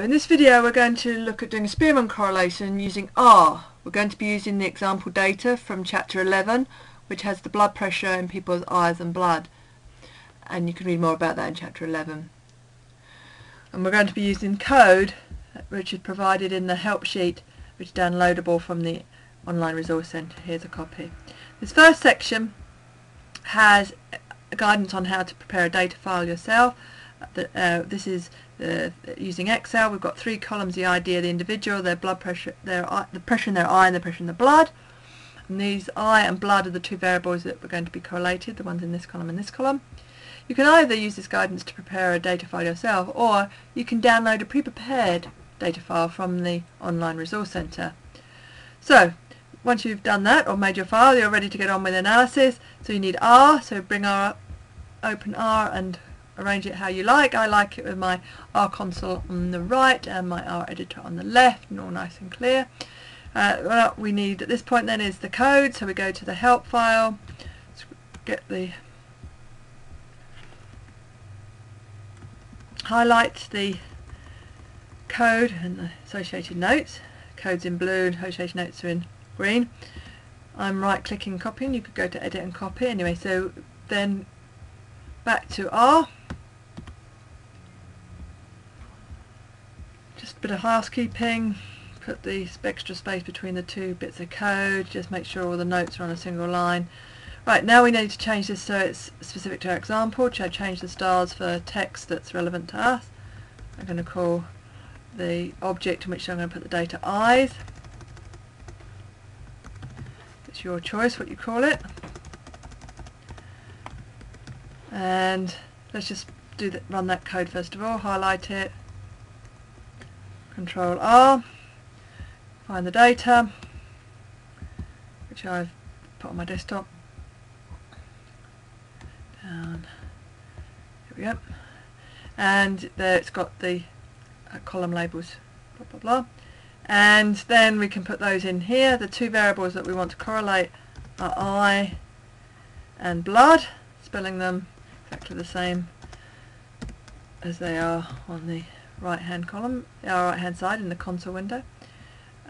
In this video we're going to look at doing a Spearman correlation using R. We're going to be using the example data from chapter 11 which has the blood pressure in people's eyes and blood and you can read more about that in chapter 11. And we're going to be using code which is provided in the help sheet which is downloadable from the online resource centre. Here's a copy. This first section has guidance on how to prepare a data file yourself. Uh, this is uh, using Excel. We've got three columns: the ID of the individual, their blood pressure, their the pressure in their eye, and the pressure in the blood. And these eye and blood are the two variables that we're going to be correlated. The ones in this column and this column. You can either use this guidance to prepare a data file yourself, or you can download a pre-prepared data file from the online resource centre. So once you've done that or made your file, you're ready to get on with analysis. So you need R, so bring R, up open R and arrange it how you like. I like it with my R console on the right and my R editor on the left, and all nice and clear. Uh, what we need at this point then is the code, so we go to the help file, get the highlight the code and the associated notes. Code's in blue and associated notes are in green. I'm right clicking copying, you could go to edit and copy. Anyway, so then back to R. Just a bit of housekeeping, put the extra space between the two bits of code, just make sure all the notes are on a single line. Right, now we need to change this so it's specific to our example, so I change the stars for text that's relevant to us. I'm going to call the object in which I'm going to put the data eyes. It's your choice what you call it. And let's just do that, run that code first of all, highlight it, Control R, find the data, which I've put on my desktop. Down, here we go. And there it's got the uh, column labels, blah blah blah. And then we can put those in here. The two variables that we want to correlate are eye and blood, spelling them exactly the same as they are on the right hand column, our right hand side in the console window.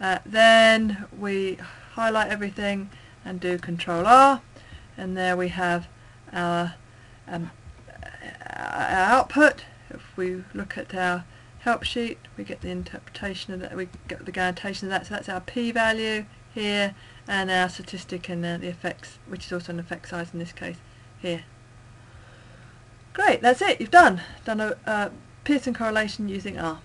Uh, then we highlight everything and do control R and there we have our, um, our output. If we look at our help sheet we get the interpretation of that, we get the annotation of that, so that's our p-value here and our statistic and uh, the effects, which is also an effect size in this case, here. Great, that's it, you've done. Done a uh, Pearson correlation using R.